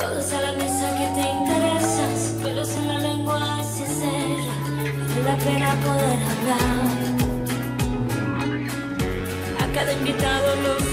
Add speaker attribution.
Speaker 1: Todos a la mesa que te interesas, pero en la lengua sincera, vale la pena poder hablar. A cada invitado los